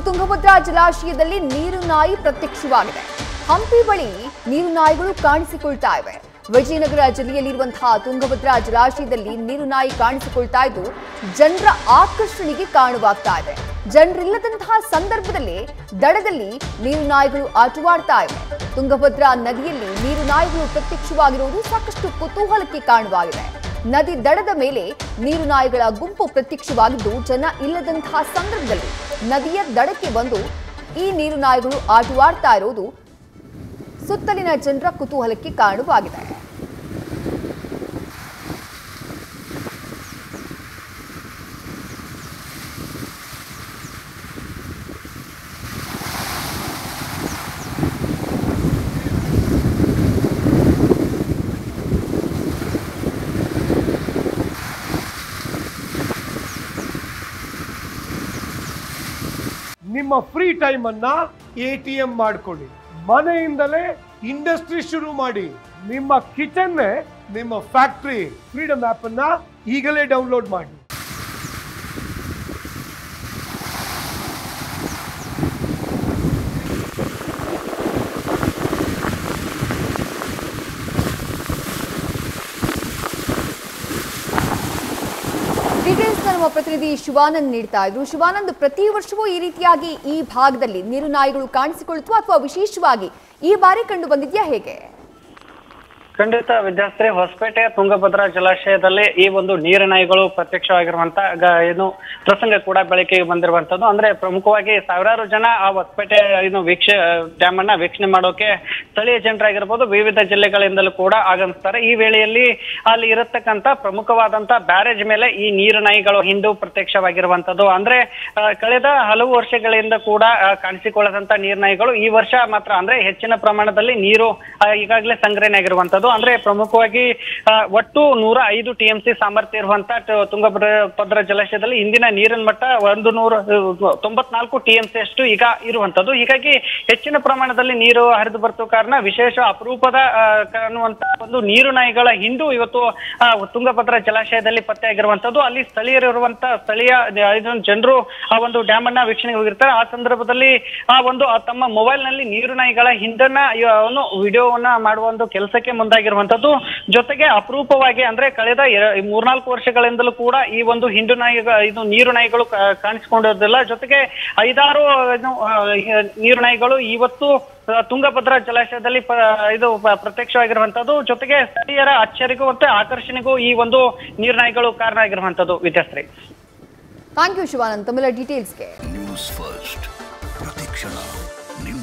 ತುಂಗಭದ್ರಾ ಜಲಾಶಯದಲ್ಲಿ ನೀರು ನಾಯಿ ಪ್ರತ್ಯಕ್ಷವಾಗಿದೆ. ಹಂಪಿ ಬಳಿ ನೀರು ನಾಯಿಗಳು ಕಾಣಿಸಿಕೊಳ್ತಾ ಇವೆ. ವಿಜಯನಗರ ಜಿಲ್ಲೆಯಲ್ಲಿರುವಂತಹ ತುಂಗಭದ್ರಾ ಜಲಾಶಯದಲ್ಲಿ ನೀರು ನಾಯಿ ಕಾಣಿಸಿಕೊಳ್ತಾ ಇದ್ದು, ಜನರ ಆಕರ್ಷಣೆಗೆ ಕಾರಣವಾಗ್ತಾ ಇದೆ. ಜನರಿಲ್ಲದಂತಹ ಸಂದರ್ಭದಲ್ಲಿ ದಡದಲ್ಲಿ ನೀರು ನಾಯಿಗಳು ಆಟವಾಡ್ತಾ ಇವೆ. ತುಂಗಭದ್ರಾ ನದಿಯಲ್ಲಿ ನೀರು ನಾಯಿಗಳು ಪ್ರತ್ಯಕ್ಷವಾಗಿರುವುದು ಸಾಕಷ್ಟು ಕುತೂಹಲಕ್ಕೆ ಕಾರಣವಾಗಿದೆ. ನದಿ ದಡದ ಮೇಲೆ ನೀರು ನಾಯಿಗಳ ಗುಂಪು ಪ್ರತ್ಯಕ್ಷವಾಗಿದ್ದು, ಜನ ಇಲ್ಲದಂತಹ ಸಂದರ್ಭದಲ್ಲಿ ನದಿಯ ದಡಕ್ಕೆ ಬಂದು ಈ ನೀರು ನಾಯಿಗಳು ಆಟವಾಡ್ತಾ ಇರೋದು ಸುತ್ತಲಿನ ಜನರ ಕುತೂಹಲಕ್ಕೆ ಕಾರಣವಾಗಿದೆ. ನಿಮ್ಮ ಫ್ರೀ ಟೈಮ್ ಅನ್ನ ಎ ಟಿ ಎಂ ಮಾಡಿಕೊಳ್ಳಿ. ಮನೆಯಿಂದಲೇ ಇಂಡಸ್ಟ್ರಿ ಶುರು ಮಾಡಿ. ನಿಮ್ಮ ಕಿಚನ್ ನಿಮ್ಮ ಫ್ಯಾಕ್ಟ್ರಿ ಫ್ರೀಡಮ್ ಆಪ್ ಅನ್ನ ಈಗಲೇ ಡೌನ್ಲೋಡ್ ಮಾಡಿ. ನಮ್ಮ ಪ್ರತಿನಿಧಿ ಶಿವಾನಂದ್ ನೀಡ್ತಾ ಇದ್ರು. ಶಿವಾನಂದ್, ಪ್ರತಿ ವರ್ಷವೂ ಈ ರೀತಿಯಾಗಿ ಈ ಭಾಗದಲ್ಲಿ ನೀರು ನಾಯಿಗಳು ಕಾಣಿಸಿಕೊಳ್ಳುತ್ತೋ ಅಥವಾ ವಿಶೇಷವಾಗಿ ಈ ಬಾರಿ ಕಂಡು ಬಂದಿದ್ಯಾ ಹೇಗೆ? ಖಂಡಿತ ವಿದ್ಯಾರ್ಥಿ ಹೊಸಪೇಟೆ ತುಂಗಭದ್ರಾ ಜಲಾಶಯದಲ್ಲಿ ಈ ಒಂದು ನೀರ ನಾಯಿಗಳು ಪ್ರತ್ಯಕ್ಷವಾಗಿರುವಂತ ಏನು ಪ್ರಸಂಗ ಕೂಡ ಬೆಳಕಿಗೆ ಬಂದಿರುವಂತದ್ದು ಅಂದ್ರೆ ಪ್ರಮುಖವಾಗಿ ಸಾವಿರಾರು ಜನ ಆ ಹೊಸಪೇಟೆ, ಏನು ವೀಕ್ಷ ಡ್ಯಾಮ್ ಅನ್ನ ವೀಕ್ಷಣೆ ಮಾಡೋಕೆ ಸ್ಥಳೀಯ ಜನರಾಗಿರ್ಬೋದು, ವಿವಿಧ ಜಿಲ್ಲೆಗಳಿಂದಲೂ ಕೂಡ ಆಗಮಿಸ್ತಾರೆ. ಈ ವೇಳೆಯಲ್ಲಿ ಅಲ್ಲಿ ಇರತಕ್ಕಂತ ಪ್ರಮುಖವಾದಂತ ಬ್ಯಾರೇಜ್ ಮೇಲೆ ಈ ನೀರು ನಾಯಿಗಳು ಹಿಂದೂ ಪ್ರತ್ಯಕ್ಷವಾಗಿರುವಂತದ್ದು ಅಂದ್ರೆ ಕಳೆದ ಹಲವು ವರ್ಷಗಳಿಂದ ಕೂಡ ಕಾಣಿಸಿಕೊಳ್ಳದಂತ ನೀರು ನಾಯಿಗಳು ಈ ವರ್ಷ ಮಾತ್ರ, ಅಂದ್ರೆ ಹೆಚ್ಚಿನ ಪ್ರಮಾಣದಲ್ಲಿ ನೀರು ಈಗಾಗಲೇ ಸಂಗ್ರಹಣೆ ಆಗಿರುವಂತದ್ದು ಅಂದ್ರೆ ಪ್ರಮುಖವಾಗಿ ಒಟ್ಟು ನೂರ ಐದು ಟಿ ಎಂ ಸಿ ಸಾಮರ್ಥ್ಯ ಇರುವಂತ ತುಂಗಭದ್ರ, ಭದ್ರಾ ಜಲಾಶಯದಲ್ಲಿ ಇಂದಿನ ನೀರಿನ ಮಟ್ಟ ಒಂದು ನೂರ ತೊಂಬತ್ನಾಲ್ಕು ಟಿ ಎಂ ಸಿ ಅಷ್ಟು ಈಗ ಇರುವಂತದ್ದು ಹೀಗಾಗಿ ಹೆಚ್ಚಿನ ಪ್ರಮಾಣದಲ್ಲಿ ನೀರು ಹರಿದು ಬರ್ತು ಕಾರಣ ವಿಶೇಷ ಅಪರೂಪದ ಅನ್ನುವಂತ ಒಂದು ನೀರು ನಾಯಿಗಳ ಹಿಂಡು ಇವತ್ತು ತುಂಗಭದ್ರಾ ಜಲಾಶಯದಲ್ಲಿ ಪತ್ತೆಯಾಗಿರುವಂತದ್ದು ಅಲ್ಲಿ ಸ್ಥಳೀಯರಿರುವಂತ ಸ್ಥಳೀಯ ಜನರು ಆ ಒಂದು ಡ್ಯಾಮ್ ಅನ್ನ ವೀಕ್ಷಣೆಗೆ ಹೋಗಿರ್ತಾರೆ. ಆ ಸಂದರ್ಭದಲ್ಲಿ, ಆ ಒಂದು ತಮ್ಮ ಮೊಬೈಲ್ನಲ್ಲಿ ನೀರು ನಾಯಿಗಳ ಹಿಂಡನ್ನ ವಿಡಿಯೋವನ್ನ ಮಾಡುವ ಒಂದು ಕೆಲಸಕ್ಕೆ ಮುಂದಾಗಿರುವಂತದ್ದು ಜೊತೆಗೆ ಅಪರೂಪವಾಗಿ ಅಂದ್ರೆ ಕಳೆದ ಎರ- ಮೂರ್ನಾಲ್ಕು ವರ್ಷಗಳಿಂದಲೂ ಕೂಡ ಈ ಒಂದು ಹಿಂಡು ನಾಯಿ ಇದು ನೀರು ನಾಯಿಗಳು ಕಾಣಿಸಿಕೊಂಡಿರೋದಿಲ್ಲ. ಜೊತೆಗೆ ಐದಾರು ನೀರು ನಾಯಿಗಳು ಇವತ್ತು ತುಂಗಭದ್ರಾ ಜಲಾಶಯದಲ್ಲಿ ಇದು ಪ್ರತ್ಯಕ್ಷವಾಗಿರುವಂತದ್ದು ಜೊತೆಗೆ ಸ್ಥಳೀಯರ ಅಚ್ಚರಿಗೂ ಮತ್ತೆ ಆಕರ್ಷಣೆಗೂ ಈ ಒಂದು ನೀರು ನಾಯಿಗಳು ಕಾರಣ ಆಗಿರುವಂತದ್ದು ವಿದ್ಯಾರ್ಥಿ ಥ್ಯಾಂಕ್ ಯು ಶಿವಾನಂದ್. ತಮಿಳ ಡೀಟೇಲ್ಸ್ಗೆ ನ್ಯೂಸ್ ಫಸ್ಟ್ ಪ್ರತಿಕ್ಷಣ ನಿಮ್ಮ